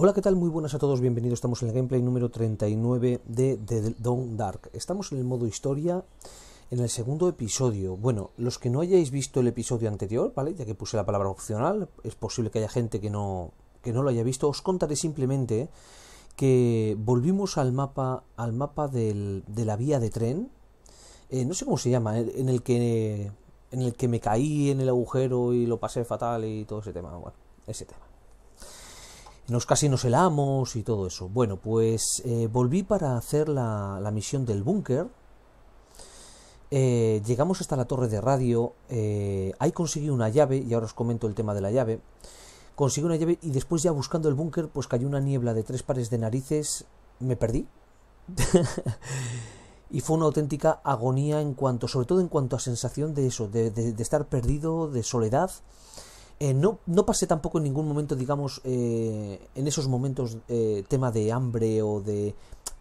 Hola, ¿qué tal? Muy buenas a todos, bienvenidos. Estamos en el gameplay número 39 de The Dawn Dark. Estamos en el modo historia, en el segundo episodio. Bueno, los que no hayáis visto el episodio anterior, ¿vale? Ya que puse la palabra opcional, es posible que haya gente que no, que no lo haya visto. Os contaré simplemente que volvimos al mapa, al mapa de la vía de tren. Eh, no sé cómo se llama, en el que en el que me caí en el agujero y lo pasé fatal y todo ese tema. Bueno, ese tema nos casi nos helamos y todo eso. Bueno, pues eh, volví para hacer la, la misión del búnker. Eh, llegamos hasta la torre de radio. Eh, ahí conseguí una llave, y ahora os comento el tema de la llave. Conseguí una llave y después ya buscando el búnker, pues cayó una niebla de tres pares de narices. Me perdí. y fue una auténtica agonía en cuanto, sobre todo en cuanto a sensación de eso, de, de, de estar perdido, de soledad. Eh, no, no, pasé tampoco en ningún momento, digamos, eh, en esos momentos eh, tema de hambre o de,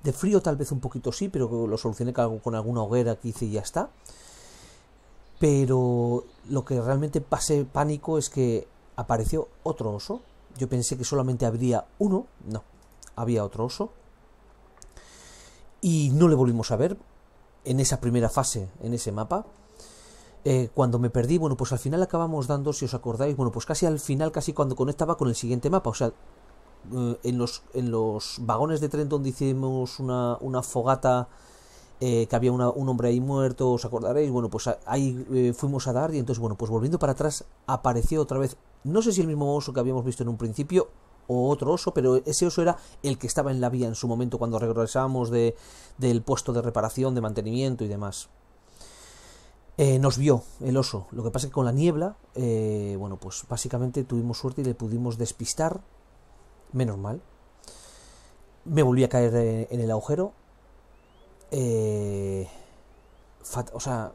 de, frío, tal vez un poquito sí, pero lo solucioné con alguna hoguera que hice y ya está. Pero lo que realmente pasé pánico es que apareció otro oso. Yo pensé que solamente habría uno, no, había otro oso. Y no le volvimos a ver en esa primera fase, en ese mapa. Eh, cuando me perdí, bueno, pues al final acabamos dando, si os acordáis, bueno, pues casi al final, casi cuando conectaba con el siguiente mapa, o sea, eh, en, los, en los vagones de tren donde hicimos una, una fogata, eh, que había un hombre ahí muerto, os acordaréis, bueno, pues ahí fuimos a dar y entonces, bueno, pues volviendo para atrás apareció otra vez, no sé si el mismo oso que habíamos visto en un principio o otro oso, pero ese oso era el que estaba en la vía en su momento cuando regresábamos de, del puesto de reparación, de mantenimiento y demás. Eh, nos vio el oso. Lo que pasa es que con la niebla, eh, bueno, pues básicamente tuvimos suerte y le pudimos despistar. Menos mal. Me volví a caer en el agujero. Eh, o sea,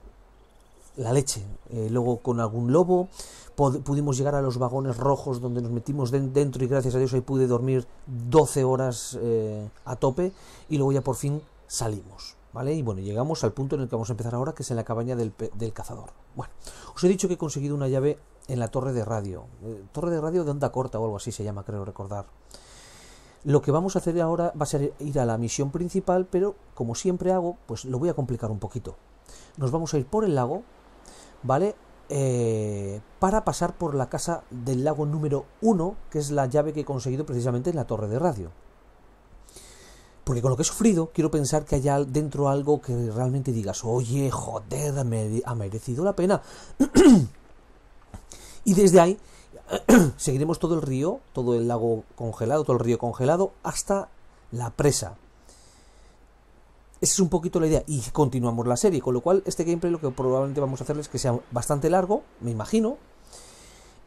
la leche. Eh, luego con algún lobo pudimos llegar a los vagones rojos donde nos metimos dentro y gracias a Dios ahí pude dormir 12 horas eh, a tope y luego ya por fin salimos. ¿Vale? Y bueno, llegamos al punto en el que vamos a empezar ahora, que es en la cabaña del, cazador. Bueno, os he dicho que he conseguido una llave en la torre de radio. Eh, torre de radio de onda corta o algo así se llama, creo recordar. Lo que vamos a hacer ahora va a ser ir a la misión principal, pero como siempre hago, pues lo voy a complicar un poquito. Nos vamos a ir por el lago, ¿vale? Eh, para pasar por la casa del lago número 1, que es la llave que he conseguido precisamente en la torre de radio. Porque con lo que he sufrido, quiero pensar que haya dentro algo que realmente digas, oye, joder, me ha merecido la pena. y desde ahí seguiremos todo el río, todo el lago congelado, todo el río congelado, hasta la presa. Esa es un poquito la idea. Y continuamos la serie. Con lo cual, este gameplay lo que probablemente vamos a hacer es que sea bastante largo, me imagino.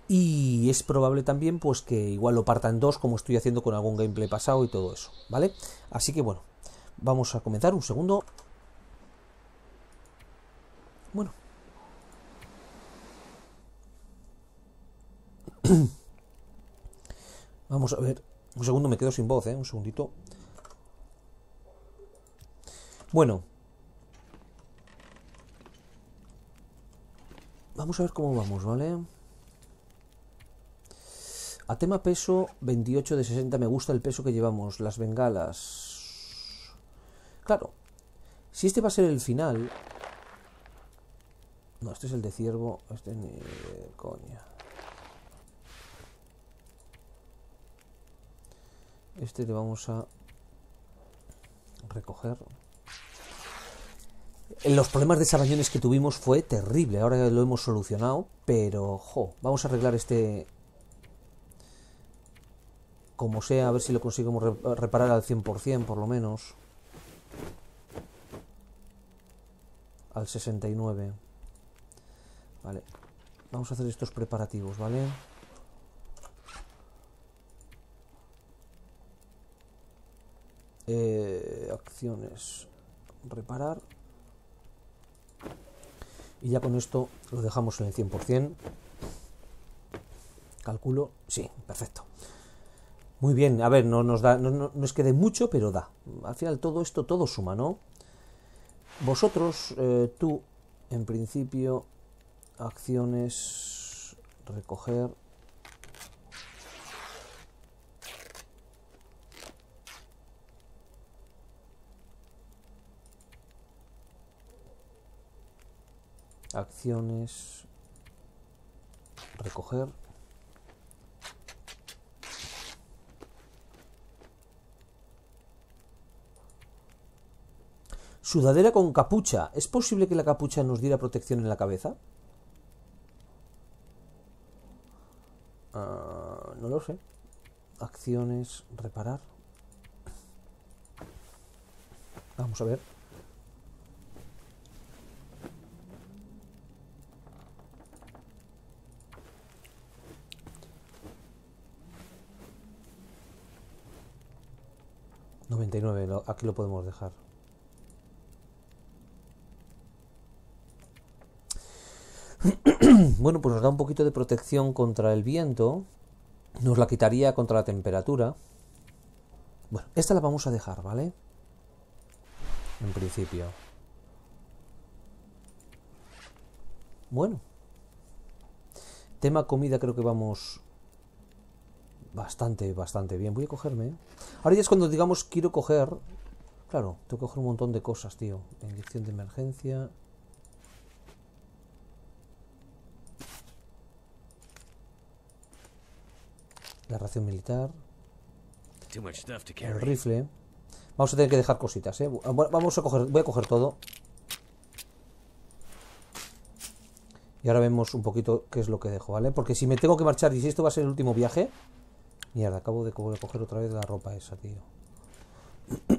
Y es probable también pues que igual lo parta en dos como estoy haciendo con algún gameplay pasado y todo eso, ¿vale? Así que bueno, vamos a comenzar un segundo. Bueno. Vamos a ver. Un segundo me quedo sin voz, ¿eh? Un segundito. Bueno. Vamos a ver cómo vamos, ¿vale? A tema peso, 28 de 60, me gusta el peso que llevamos, las bengalas. Claro, si este va a ser el final... No, este es el de ciervo, este ni de coña. Este le vamos a recoger. Los problemas de sabañones que tuvimos fue terrible, ahora lo hemos solucionado, pero, jo, vamos a arreglar este, como sea, a ver si lo conseguimos reparar al 100% por lo menos. Al 69. Vale. Vamos a hacer estos preparativos, ¿vale? Eh, acciones. Reparar. Y ya con esto lo dejamos en el 100%. Calculo. Sí, perfecto. Muy bien, a ver, no nos da, no, no, es que de mucho, pero da. Al final todo esto, todo suma, ¿no? Vosotros, eh, tú, en principio, acciones, recoger. Acciones, recoger. Sudadera con capucha. ¿Es posible que la capucha nos diera protección en la cabeza? Ah, no lo sé. Acciones, reparar. Vamos a ver. $99, aquí lo podemos dejar. Bueno, pues nos da un poquito de protección contra el viento. Nos la quitaría contra la temperatura. Bueno, esta la vamos a dejar, ¿vale? En principio. Bueno. Tema comida creo que vamos bastante, bastante bien. Voy a cogerme. Ahora ya es cuando digamos quiero coger. Claro, tengo que coger un montón de cosas, tío. Inyección de emergencia. La ración militar. El rifle. Vamos a tener que dejar cositas, ¿eh? Vamos a coger, voy a coger todo. Y ahora vemos un poquito qué es lo que dejo, ¿vale? Porque si me tengo que marchar y si esto va a ser el último viaje... Mierda, acabo de coger otra vez la ropa esa, tío.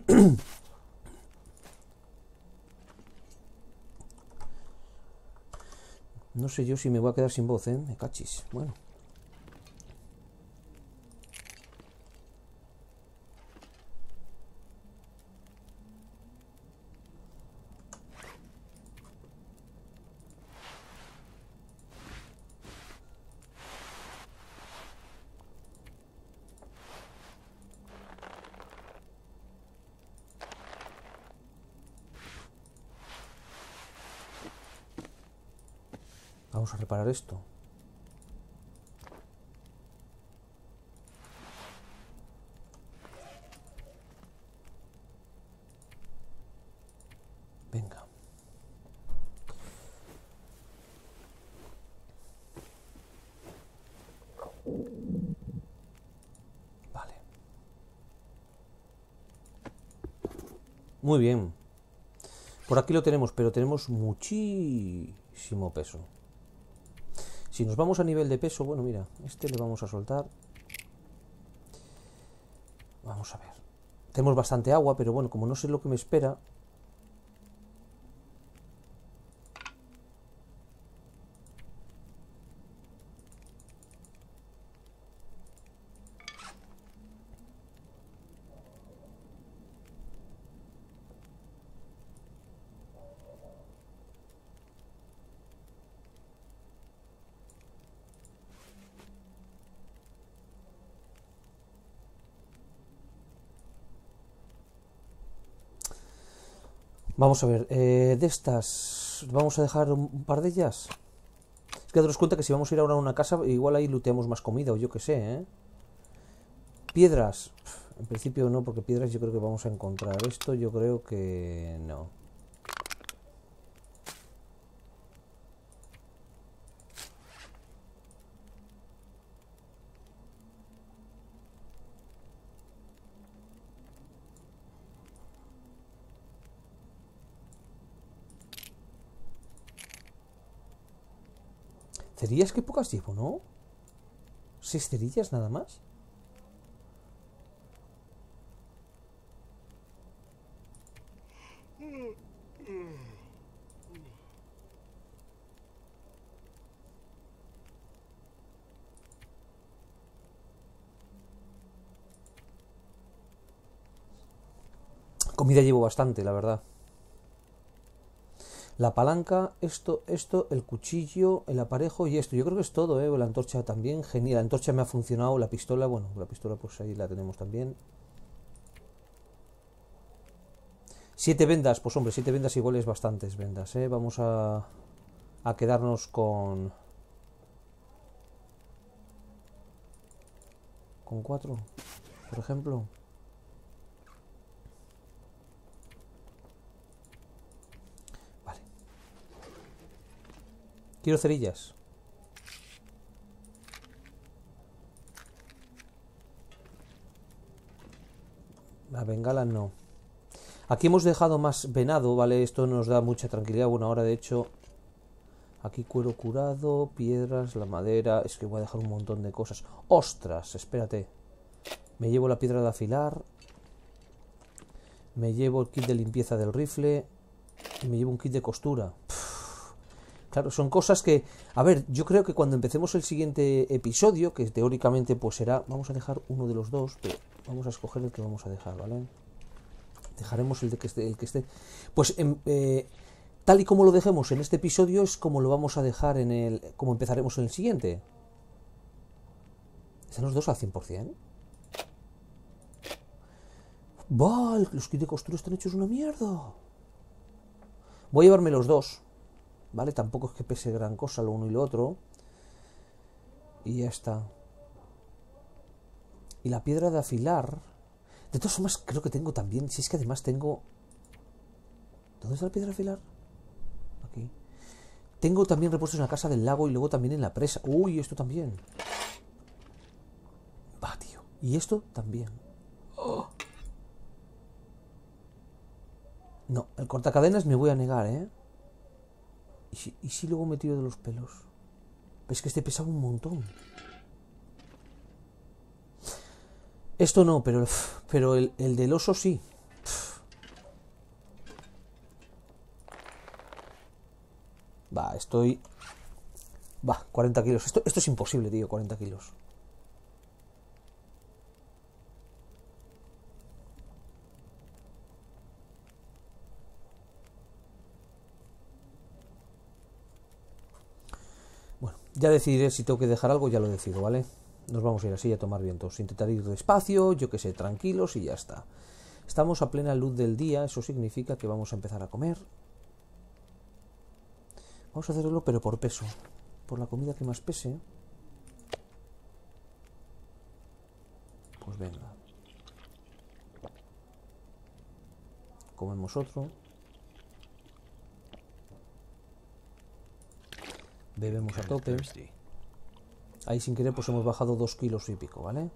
No sé yo si me voy a quedar sin voz, ¿eh? Me cachis. Bueno. Esto. Venga. Vale. Muy bien. Por aquí lo tenemos, pero tenemos muchísimo peso. Si nos vamos a nivel de peso, bueno, mira, este le vamos a soltar. Vamos a ver. Tenemos bastante agua, pero bueno, como no sé lo que me espera, Vamos a ver, eh, de estas, vamos a dejar un par de ellas. Es que daros cuenta que si vamos a ir ahora a una casa, igual ahí luteamos más comida o yo qué sé, ¿eh? Piedras, en principio no, porque piedras yo creo que vamos a encontrar. Esto yo creo que no. Cerillas que pocas llevo, ¿no? ¿Seis cerillas nada más? Comida llevo bastante, la verdad. La palanca, esto, esto, el cuchillo, el aparejo y esto. Yo creo que es todo, ¿eh? La antorcha también, genial. La antorcha me ha funcionado, la pistola, bueno, la pistola pues ahí la tenemos también. Siete vendas, pues hombre, siete vendas igual es bastantes vendas, ¿eh? Vamos a, a quedarnos con... Con cuatro, por ejemplo. Quiero cerillas. La bengala no. Aquí hemos dejado más venado, ¿vale? Esto nos da mucha tranquilidad. Bueno, ahora de hecho... Aquí cuero curado, piedras, la madera... Es que voy a dejar un montón de cosas. ¡Ostras! Espérate. Me llevo la piedra de afilar. Me llevo el kit de limpieza del rifle. Y me llevo un kit de costura. Claro, son cosas que... A ver, yo creo que cuando empecemos el siguiente episodio, que teóricamente pues será... Vamos a dejar uno de los dos, pero vamos a escoger el que vamos a dejar, ¿vale? Dejaremos el de que esté... El que esté. Pues em, eh, tal y como lo dejemos en este episodio es como lo vamos a dejar en el... Como empezaremos en el siguiente. ¿Están los dos al 100%? ¡Bah! Los kits de costura están hechos una mierda. Voy a llevarme los dos. ¿Vale? Tampoco es que pese gran cosa lo uno y lo otro. Y ya está. Y la piedra de afilar. De todas formas, creo que tengo también. Si es que además tengo. ¿Dónde está la piedra de afilar? Aquí. Tengo también repuestos en la casa del lago y luego también en la presa. Uy, esto también. Va, tío. Y esto también. Oh. No, el cortacadenas me voy a negar, ¿eh? ¿Y si, luego me tiro de los pelos? Es que este pesaba un montón. Esto no, pero, pero el, el del oso sí. Va, estoy... Va, 40 kilos. Esto, esto es imposible, tío, 40 kilos. Ya decidiré si tengo que dejar algo, ya lo decido, ¿vale? Nos vamos a ir así a tomar vientos. Intentar ir despacio, yo que sé, tranquilos y ya está. Estamos a plena luz del día, eso significa que vamos a empezar a comer. Vamos a hacerlo, pero por peso. Por la comida que más pese. Pues venga. Comemos otro. Bebemos a tope. Ahí sin querer pues hemos bajado dos kilos y pico, ¿vale?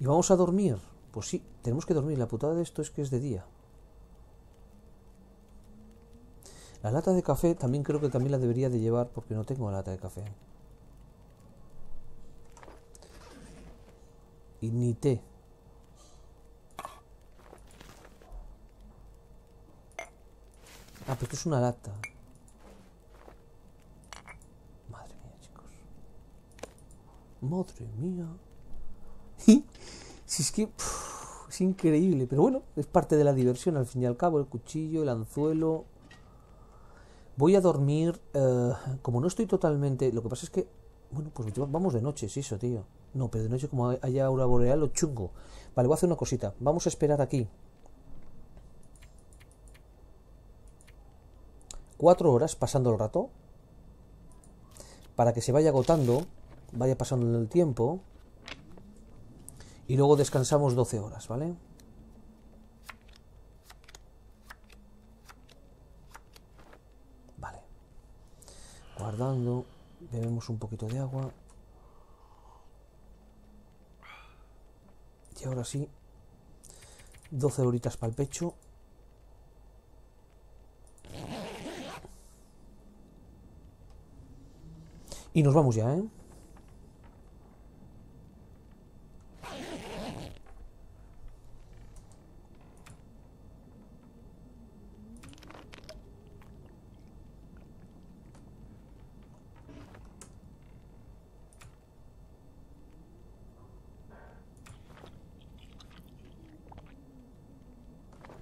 ¿Y vamos a dormir? Pues sí, tenemos que dormir. La putada de esto es que es de día. La lata de café también creo que también la debería de llevar porque no tengo lata de café. Y ni té. Ah, pero esto es una lata. Madre mía, chicos. Madre mía. si es que es increíble, pero bueno, es parte de la diversión al fin y al cabo, el cuchillo, el anzuelo. Voy a dormir, eh, como no estoy totalmente, lo que pasa es que, bueno, pues vamos de noche, sí, eso, tío. No, pero de noche como haya aura boreal, lo chungo. Vale, voy a hacer una cosita. Vamos a esperar aquí cuatro horas pasando el rato para que se vaya agotando, vaya pasando el tiempo y luego descansamos 12 horas, ¿vale? Vale. Guardando, bebemos un poquito de agua. Y ahora sí, 12 horitas para el pecho. Y nos vamos ya, ¿eh?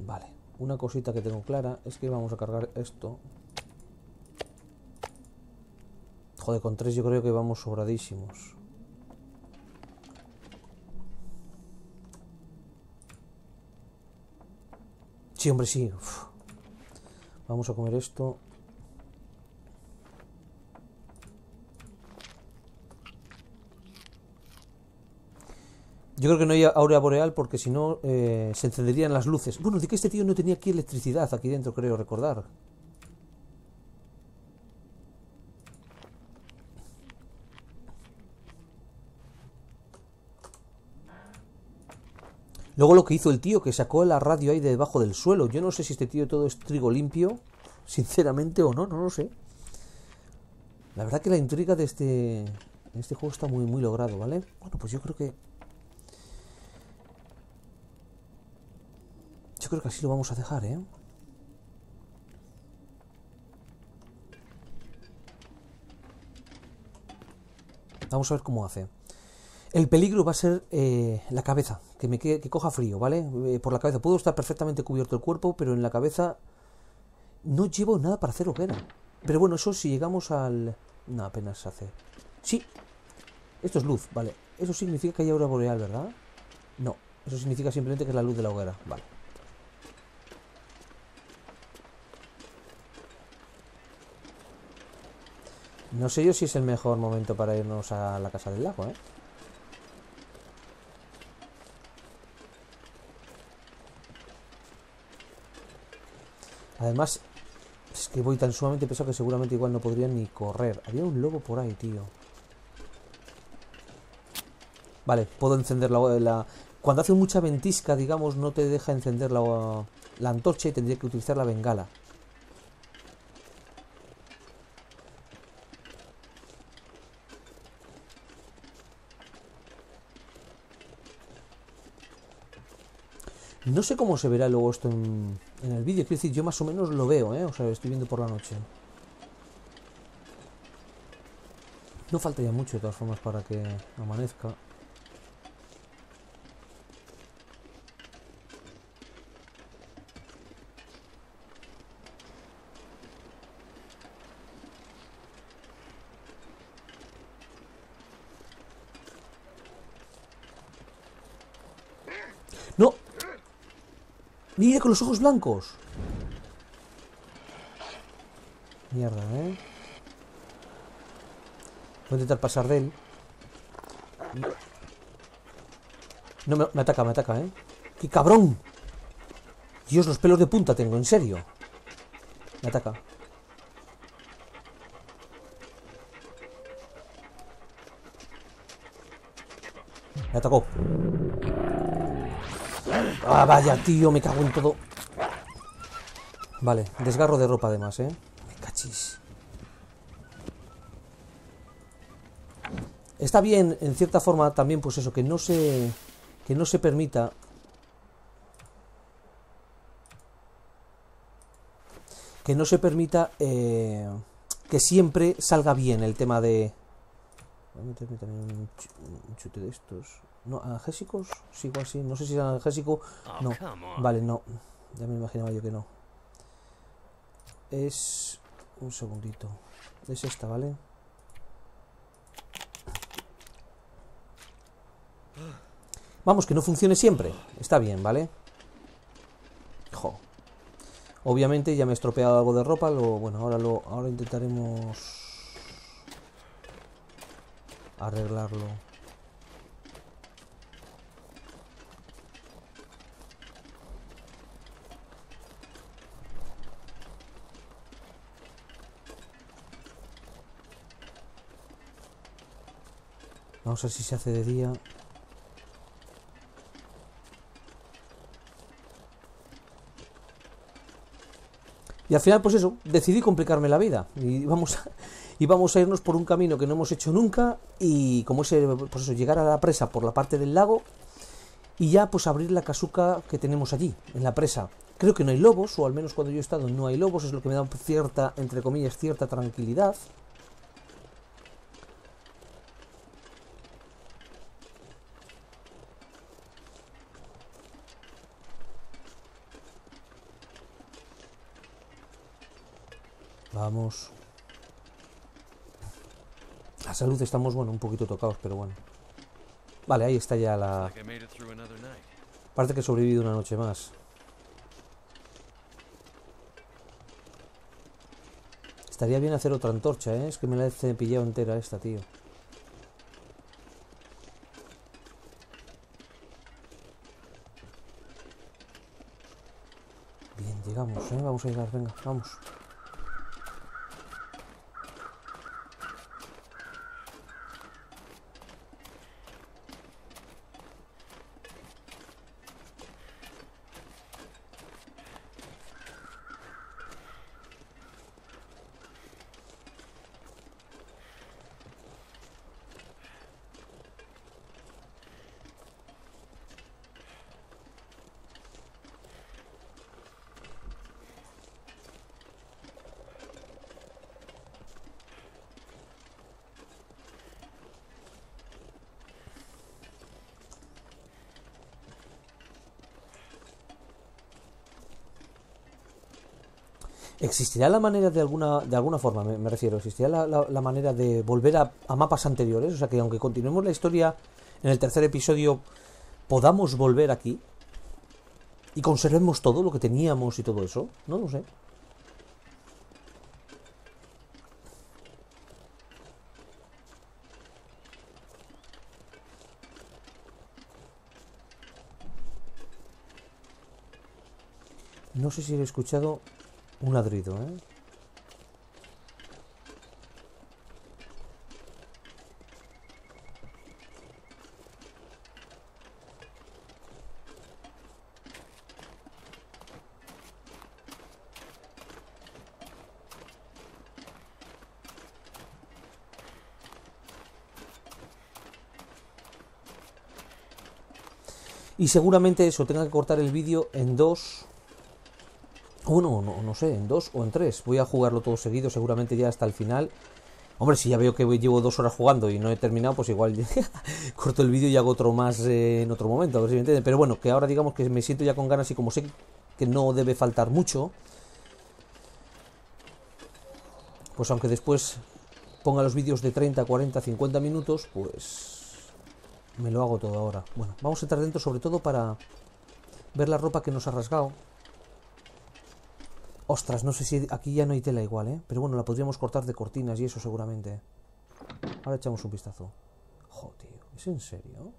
Vale, una cosita que tengo clara es que vamos a cargar esto Joder, con tres yo creo que vamos sobradísimos. Sí, hombre, sí. Vamos a comer esto. Yo creo que no hay aurora boreal porque si no eh, se encenderían las luces. Bueno, de que este tío no tenía aquí electricidad aquí dentro, creo recordar. Luego lo que hizo el tío, que sacó la radio ahí debajo del suelo. Yo no sé si este tío todo es trigo limpio, sinceramente o no, no lo sé. La verdad que la intriga de este, este juego está muy, muy logrado, ¿vale? Bueno, pues yo creo que... Yo creo que así lo vamos a dejar, ¿eh? Vamos a ver cómo hace. El peligro va a ser eh, la cabeza, que me que coja frío, ¿vale? Eh, por la cabeza. Puedo estar perfectamente cubierto el cuerpo, pero en la cabeza no llevo nada para hacer hoguera. Pero bueno, eso si llegamos al... No, apenas se hace. Sí. Esto es luz, vale. Eso significa que hay aurora boreal, ¿verdad? No. Eso significa simplemente que es la luz de la hoguera. Vale. No sé yo si es el mejor momento para irnos a la casa del lago, ¿eh? Además, es que voy tan sumamente pesado que seguramente igual no podría ni correr. Había un lobo por ahí, tío. Vale, puedo encender la, Cuando hace mucha ventisca, digamos, no te deja encender la, la antorcha y tendría que utilizar la bengala. No sé cómo se verá luego esto en, el vídeo. Quiero decir, yo más o menos lo veo, ¿eh? O sea, estoy viendo por la noche. No falta ya mucho, de todas formas, para que amanezca. ¡No! Mira con los ojos blancos. Mierda, ¿eh? Voy a intentar pasar de él. No, me, ataca, me ataca, ¿eh? ¡Qué cabrón! Dios, los pelos de punta tengo, en serio. Me ataca. Me atacó. Ah, vaya, tío, me cago en todo. Vale, desgarro de ropa además, ¿eh? Me cachis. Está bien, en cierta forma, también, pues eso, que no se... Que no se permita... Que no se permita... Eh, que siempre salga bien el tema de... Voy a meterme también un chute de estos. No, analgésicos, sigo así. No sé si es analgésico. Oh, no. Vale, no. Ya me imaginaba yo que no. Es... Un segundito. Es esta, ¿vale? Vamos, que no funcione siempre. Está bien, ¿vale? Jo. Obviamente ya me he estropeado algo de ropa. Lo, bueno, ahora lo ahora intentaremos arreglarlo. Vamos a ver si se hace de día. Y al final, pues eso, decidí complicarme la vida. Y vamos a, y vamos a irnos por un camino que no hemos hecho nunca. Y como es, pues eso, llegar a la presa por la parte del lago. Y ya pues abrir la casuca que tenemos allí, en la presa. Creo que no hay lobos, o al menos cuando yo he estado no hay lobos, es lo que me da cierta, entre comillas, cierta tranquilidad. Vamos salud estamos, bueno, un poquito tocados, pero bueno. Vale, ahí está ya la... Parece que he sobrevivido una noche más. Estaría bien hacer otra antorcha, ¿eh? Es que me la he pillado entera esta, tío. Bien, llegamos, ¿eh? Vamos a llegar, venga, vamos. ¿Existirá la manera de alguna, de alguna forma, me, refiero, existirá la, manera de volver a, mapas anteriores? O sea, que aunque continuemos la historia en el tercer episodio, podamos volver aquí y conservemos todo lo que teníamos y todo eso. No lo sé. No sé si he escuchado un ladrido, ¿eh? Y seguramente eso, tenga que cortar el vídeo en dos bueno, no, no sé, en dos o en tres. Voy a jugarlo todo seguido, seguramente ya hasta el final. Hombre, si ya veo que llevo dos horas jugando y no he terminado, pues igual corto el vídeo y hago otro más eh, en otro momento, a ver si me entienden. Pero bueno, que ahora digamos que me siento ya con ganas y como sé que no debe faltar mucho, pues aunque después ponga los vídeos de 30, 40, 50 minutos, pues me lo hago todo ahora. Bueno, vamos a entrar dentro sobre todo para ver la ropa que nos ha rasgado. Ostras, no sé si aquí ya no hay tela igual, ¿eh? Pero bueno, la podríamos cortar de cortinas y eso seguramente. Ahora echamos un vistazo. Jo, tío, ¿es en serio?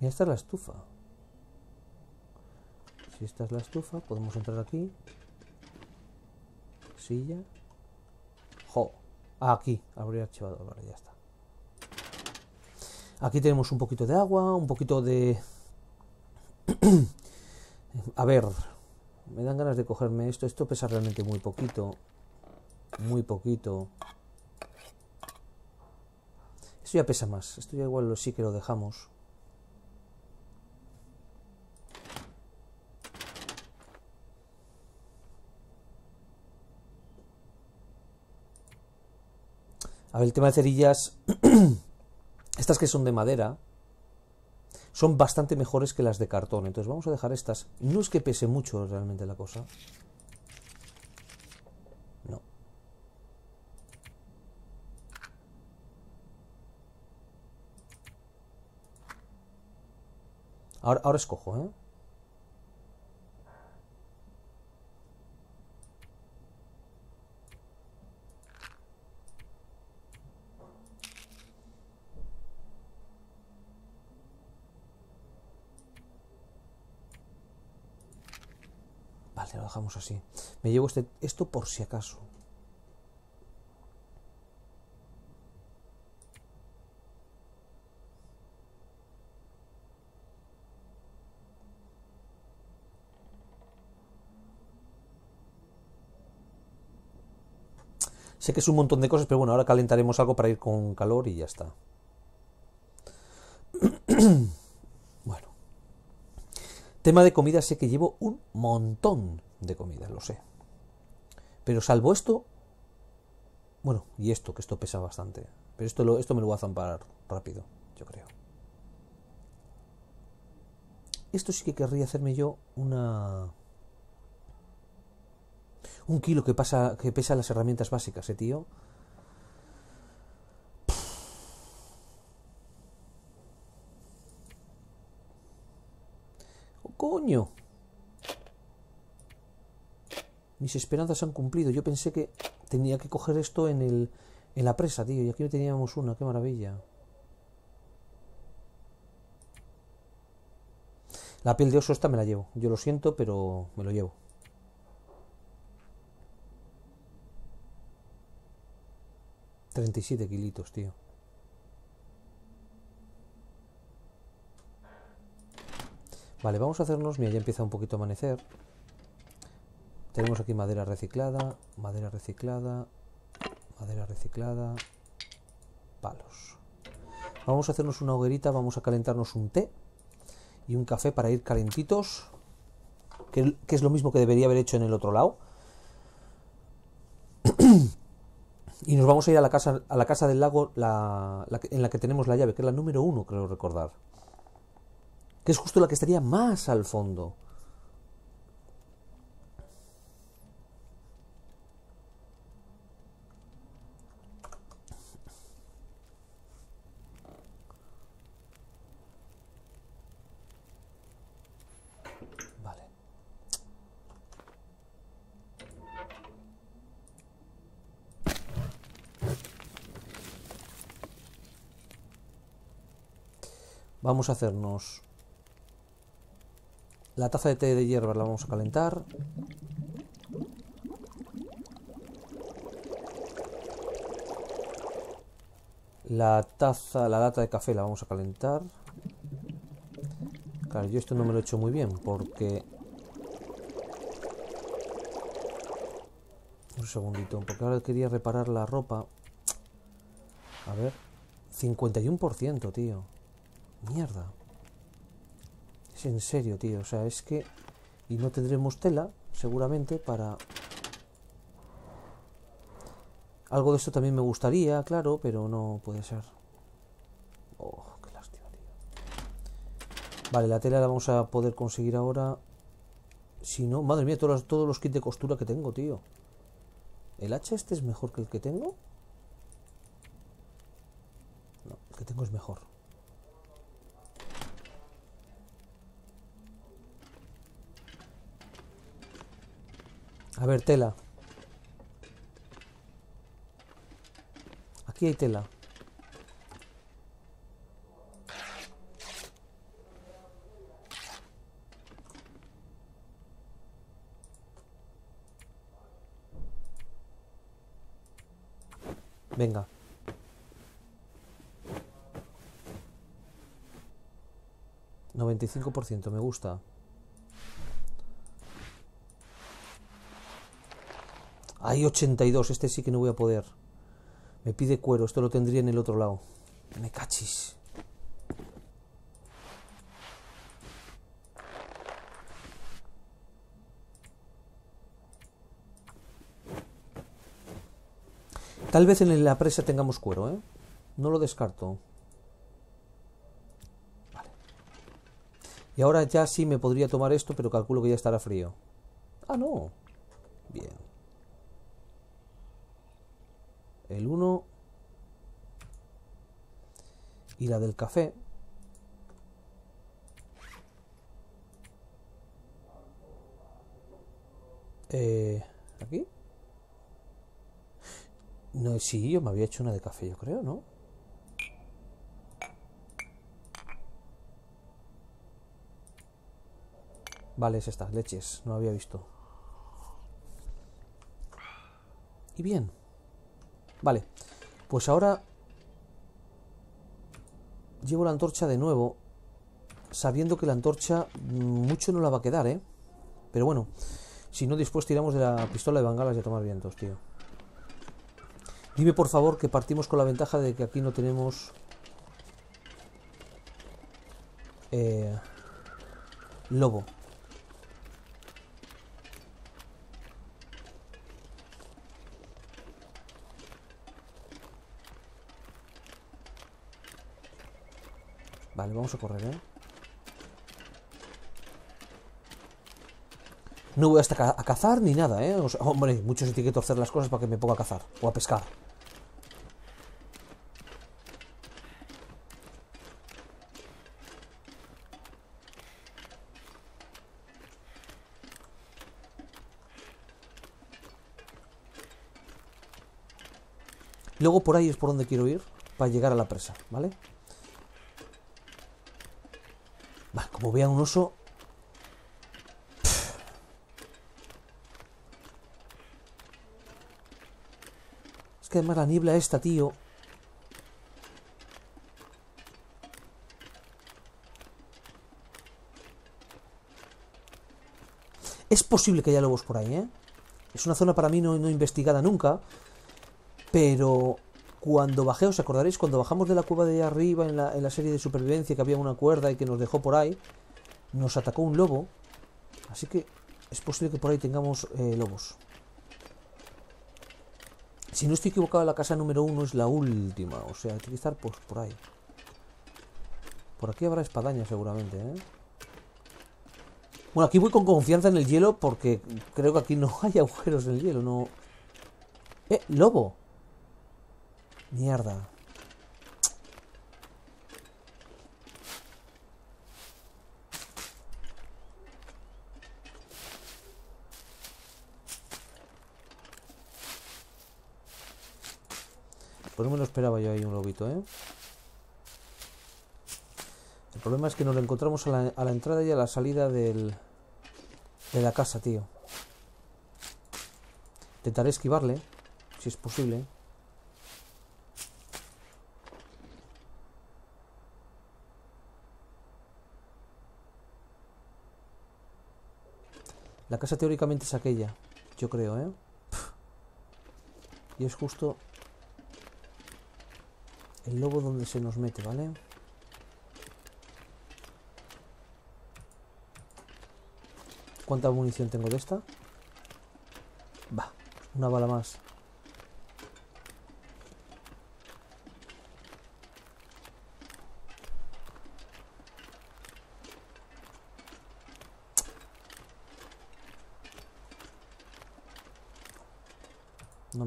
Y esta es la estufa. Si esta es la estufa, podemos entrar aquí. Silla. Jo. Ah, aquí. Habría archivado. Vale, ya está. Aquí tenemos un poquito de agua, un poquito de... A ver, me dan ganas de cogerme esto. Esto pesa realmente muy poquito. Muy poquito. Esto ya pesa más. Esto ya igual sí que lo dejamos. A ver, el tema de cerillas, estas que son de madera, son bastante mejores que las de cartón. Entonces vamos a dejar estas. No es que pese mucho realmente la cosa. No. Ahora, ahora escojo, ¿eh? Así. Me llevo este, esto por si acaso. Sé que es un montón de cosas, pero bueno, ahora calentaremos algo para ir con calor y ya está. bueno. Tema de comida sé que llevo un montón de comida, lo sé. Pero salvo esto, bueno, y esto, que esto pesa bastante. Pero esto, esto me lo voy a zampar rápido, yo creo. Esto sí que querría hacerme yo una... Un kilo que, pasa, que pesa las herramientas básicas, ¿eh, tío? coño! Mis esperanzas han cumplido. Yo pensé que tenía que coger esto en, el, en la presa, tío. Y aquí teníamos una. ¡Qué maravilla! La piel de oso esta me la llevo. Yo lo siento, pero me lo llevo. ...37 kilitos, tío. Vale, vamos a hacernos... Mira, ya empieza un poquito a amanecer. Tenemos aquí madera reciclada, madera reciclada, madera reciclada, palos. Vamos a hacernos una hoguerita, vamos a calentarnos un té y un café para ir calentitos, que, es lo mismo que debería haber hecho en el otro lado. y nos vamos a ir a la casa, a la casa del lago en la que tenemos la llave, que es la número uno, creo recordar. Que es justo la que estaría más al fondo. Vamos a hacernos la taza de té de hierba, la vamos a calentar. La taza, la lata de café la vamos a calentar. Claro, yo esto no me lo he hecho muy bien porque... Un segundito, porque ahora quería reparar la ropa. A ver, 51%, tío. Mierda. Es en serio, tío. O sea, es que... Y no tendremos tela, seguramente, para... Algo de esto también me gustaría, claro, pero no puede ser. Oh, qué lástima, tío. Vale, la tela la vamos a poder conseguir ahora. Si no, madre mía, todos los, todos los kits de costura que tengo, tío. ¿El hacha este es mejor que el que tengo? No, el que tengo es mejor. A ver, tela. Aquí hay tela. Venga. Noventa y cinco por ciento, me gusta. Hay 82, este sí que no voy a poder. Me pide cuero, esto lo tendría en el otro lado. Me cachis. Tal vez en la presa tengamos cuero, ¿eh? No lo descarto. Vale. Y ahora ya sí me podría tomar esto, pero calculo que ya estará frío. Ah, no. Bien el 1 y la del café. Eh, ¿Aquí? No, sí, yo me había hecho una de café, yo creo, ¿no? Vale, es esta, leches, no había visto. Y bien. Vale, pues ahora llevo la antorcha de nuevo, sabiendo que la antorcha mucho no la va a quedar, ¿eh? Pero bueno, si no, después tiramos de la pistola de bangalas y a tomar vientos, tío. Dime por favor que partimos con la ventaja de que aquí no tenemos... Eh, lobo. Vale, vamos a correr, ¿eh? No voy hasta a cazar ni nada, ¿eh? O sea, hombre, muchos tienen que torcer las cosas para que me ponga a cazar o a pescar. Luego por ahí es por donde quiero ir para llegar a la presa, ¿vale? Como vean un oso... Es que además la niebla esta, tío... Es posible que haya lobos por ahí, ¿eh? Es una zona para mí no investigada nunca, pero cuando bajé, os acordaréis, cuando bajamos de la cueva de arriba en la, en la, serie de supervivencia que había una cuerda y que nos dejó por ahí, nos atacó un lobo. Así que es posible que por ahí tengamos eh, lobos. Si no estoy equivocado, la casa número uno es la última. O sea, tiene que estar pues, por ahí. Por aquí habrá espadaña seguramente, ¿eh? Bueno, aquí voy con confianza en el hielo porque creo que aquí no hay agujeros en el hielo, no... ¡Eh! ¡Lobo! Mierda. Pues no me lo esperaba yo ahí un lobito, ¿eh? El problema es que nos lo encontramos a la, entrada y a la salida del, de la casa, tío. Intentaré esquivarle, si es posible. La casa teóricamente es aquella, yo creo, ¿eh? Y es justo el lobo donde se nos mete, ¿vale? ¿Cuánta munición tengo de esta? Va, una bala más.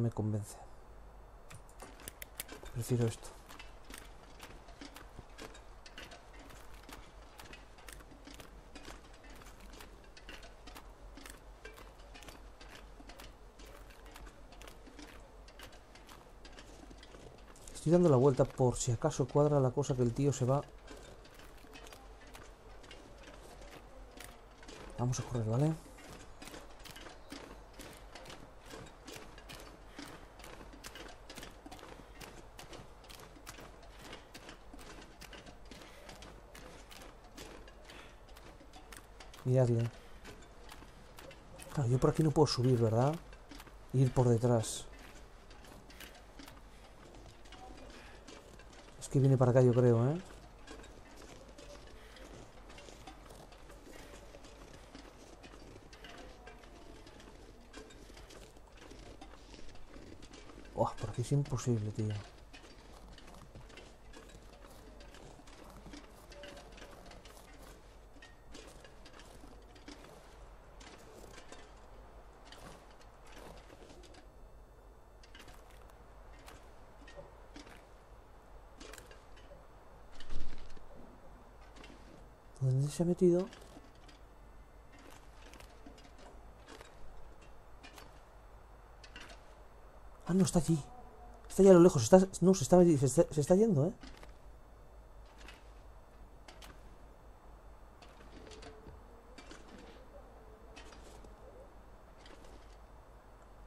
Me convence. Prefiero esto. Estoy dando la vuelta por si acaso cuadra la cosa que el tío se va. Vamos a correr, ¿vale? Miradle. Claro, yo por aquí no puedo subir, ¿verdad? Ir por detrás. Es que viene para acá, yo creo, ¿eh? Oh, por aquí es imposible, tío. ¿Dónde se ha metido? Ah, no, está allí. Está allá a lo lejos. No, se está, se se está yendo, ¿eh?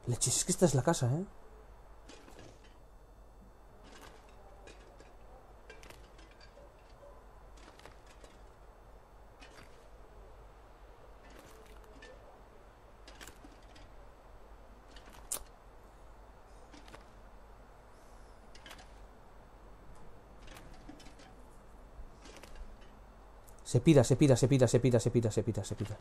Leches, es que esta es la casa, ¿eh? Se pira, se pira, se pira, se pira, se pira, se pira, se pira.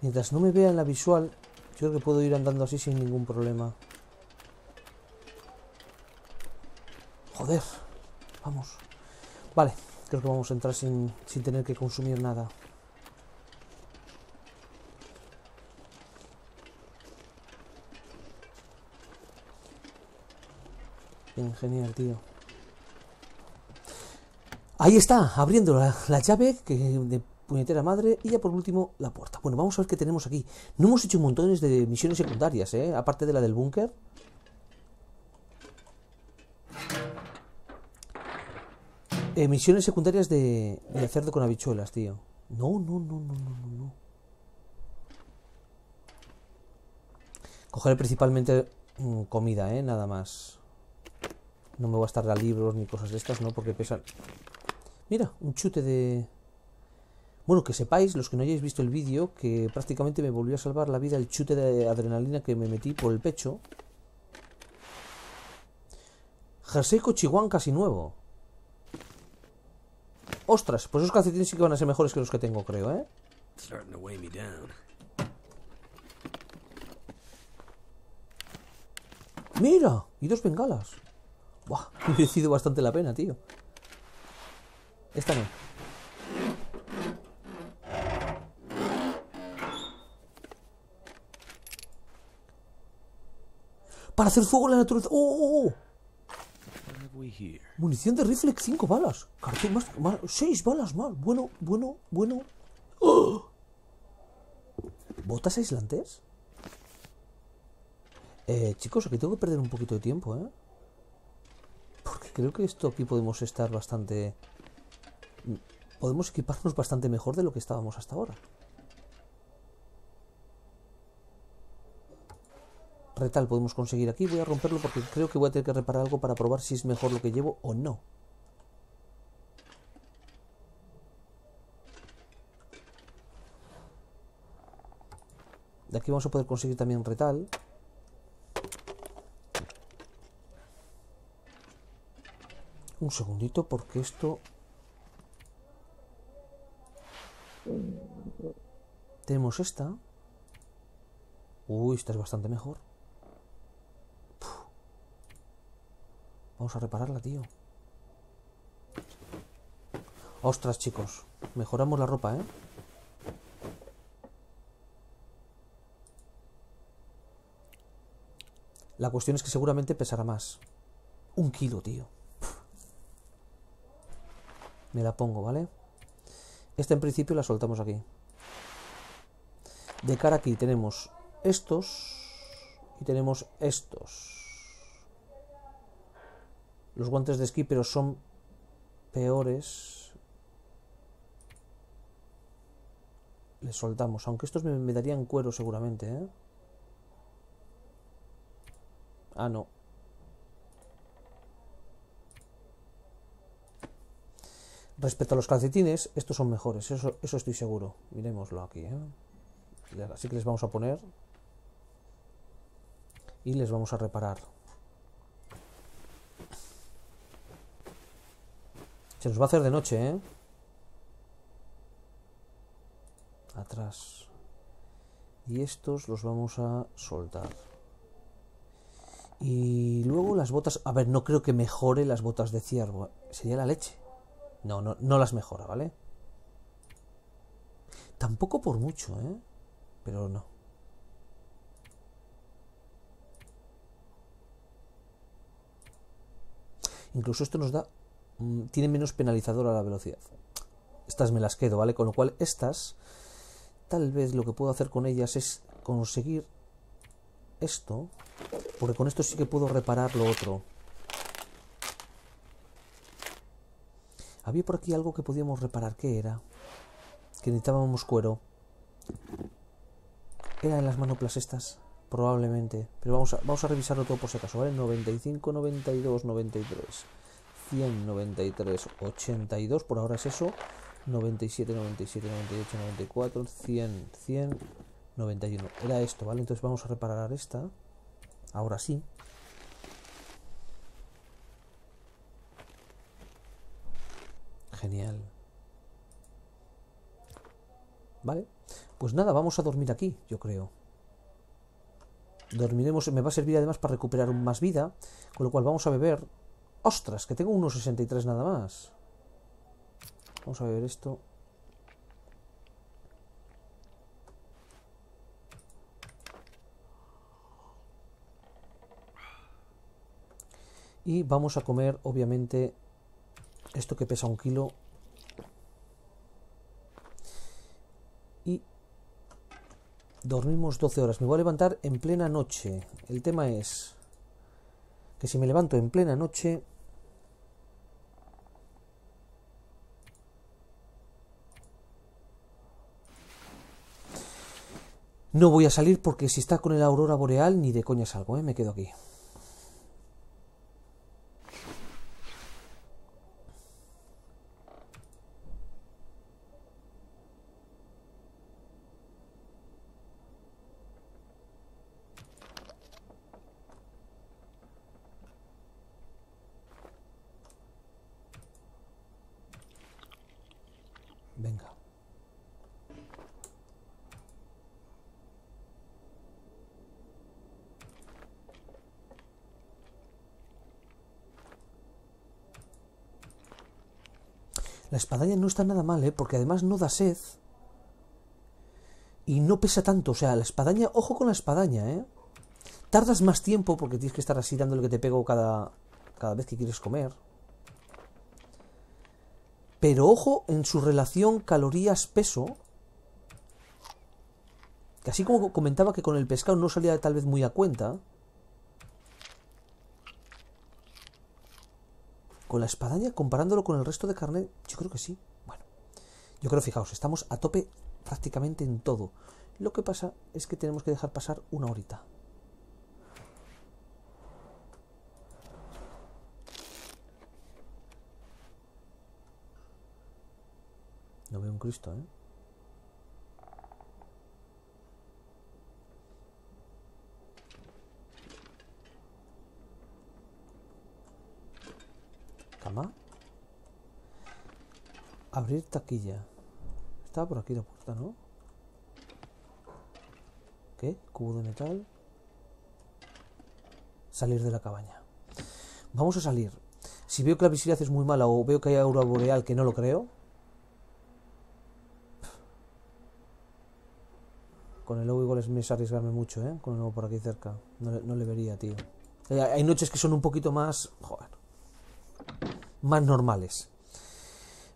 Mientras no me vea en la visual, creo que puedo ir andando así sin ningún problema. Joder. Vamos. Vale. Creo que vamos a entrar sin, sin tener que consumir nada. Bien, genial, tío. Ahí está, abriendo la, la llave que, puñetera madre y ya por último la puerta. Bueno, vamos a ver qué tenemos aquí. No hemos hecho montones de misiones secundarias, ¿eh? Aparte de la del búnker. Eh, misiones secundarias de, de cerdo con habichuelas, tío. No, no, no, no, no, no, no. Coger principalmente mm, comida, ¿eh? Nada más. No me voy a estar a libros ni cosas de estas, ¿no? Porque pesan... Mira, un chute de... Bueno, que sepáis, los que no hayáis visto el vídeo, que prácticamente me volvió a salvar la vida el chute de adrenalina que me metí por el pecho. Jersey Cochihuán casi nuevo. Ostras, pues esos calcetines sí que van a ser mejores que los que tengo, creo, ¿eh? Starting to weigh me down. ¡Mira! Y dos bengalas. Buah, ha merecido bastante la pena, tío. Esta no. Para hacer fuego en la naturaleza. ¡Oh, oh, oh! Munición de rifle, 5 balas. Cartón más 6 balas más. Bueno, bueno, bueno. ¡Oh! ¿Botas aislantes? Eh, chicos, aquí tengo que perder un poquito de tiempo, ¿eh? Porque creo que esto aquí podemos estar bastante... Podemos equiparnos bastante mejor de lo que estábamos hasta ahora. Retal podemos conseguir aquí. Voy a romperlo porque creo que voy a tener que reparar algo para probar si es mejor lo que llevo o no. De aquí vamos a poder conseguir también retal. Un segundito porque esto... Tenemos esta. Uy, esta es bastante mejor. Vamos a repararla, tío. Ostras, chicos. Mejoramos la ropa, ¿eh? La cuestión es que seguramente pesará más. Un kilo, tío. Me la pongo, ¿vale? Esta en principio la soltamos aquí. De cara aquí tenemos estos y tenemos estos. Los guantes de esquí, pero son peores. Les soltamos, aunque estos me, me darían cuero seguramente, ¿eh? Ah, no. Respecto a los calcetines, estos son mejores, eso, eso estoy seguro. Miremoslo aquí. ¿eh? Así que les vamos a poner y les vamos a reparar. Se nos va a hacer de noche, ¿eh? Atrás. Y estos los vamos a soltar. Y luego las botas... A ver, no creo que mejore las botas de ciervo. Sería la leche. No, no, no las mejora, ¿vale? Tampoco por mucho, ¿eh? Pero no. Incluso esto nos da... mm, Tiene menos penalizador a la velocidad. Estas me las quedo, ¿vale? Con lo cual estas... Tal vez lo que puedo hacer con ellas es conseguir esto. Porque con esto sí que puedo reparar lo otro. Había por aquí algo que podíamos reparar. ¿Qué era? Que necesitábamos cuero. ¿Era en las manoplas estas? Probablemente. Pero vamos a, vamos a revisarlo todo por si acaso, ¿vale? 95, 92, 93. 100, 93, 82. Por ahora es eso. 97, 97, 98, 94, 100, 100, 91. Era esto, ¿vale? Entonces vamos a reparar esta. Ahora sí. Genial. Vale. Pues nada, vamos a dormir aquí, yo creo. Dormiremos, me va a servir además para recuperar más vida, con lo cual vamos a beber. ¡Ostras! Que tengo unos 63 nada más. Vamos a ver esto. Y vamos a comer, obviamente, esto que pesa un kilo. Y dormimos 12 horas. Me voy a levantar en plena noche. El tema es que si me levanto en plena noche... No voy a salir porque si está con el aurora boreal ni de coña salgo, ¿eh? me quedo aquí. Venga. La espadaña no está nada mal, ¿eh? Porque además no da sed. Y no pesa tanto. O sea, la espadaña... Ojo con la espadaña, ¿eh? Tardas más tiempo porque tienes que estar así dándole que te pego cada, cada vez que quieres comer. Pero ojo en su relación calorías-peso. Que así como comentaba que con el pescado no salía tal vez muy a cuenta. Con la espadaña, comparándolo con el resto de carne, yo creo que sí. Bueno, yo creo, fijaos, estamos a tope prácticamente en todo. Lo que pasa es que tenemos que dejar pasar una horita. No veo un Cristo, ¿eh? Abrir taquilla. Estaba por aquí la puerta, ¿no? ¿Qué? Cubo de metal. Salir de la cabaña. Vamos a salir. Si veo que la visibilidad es muy mala o veo que hay aurora boreal, que no lo creo, Con el lobo igual es, es arriesgarme mucho, ¿eh? Con el lobo por aquí cerca. No, le- no le vería, tío. Eh, Hay noches que son un poquito más... Joder. Más normales.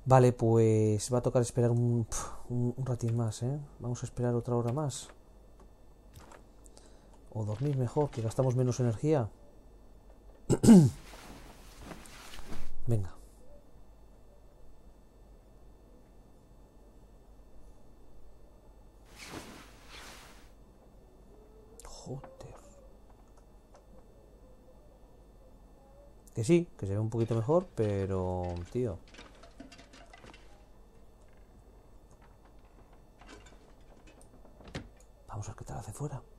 Vale, pues va a tocar esperar un, un ratín más, ¿eh? Vamos a esperar otra hora más. O dormir mejor, que gastamos menos energía. Venga. Joder. Que sí, que se ve un poquito mejor, pero, tío. Ver qué tal hace fuera.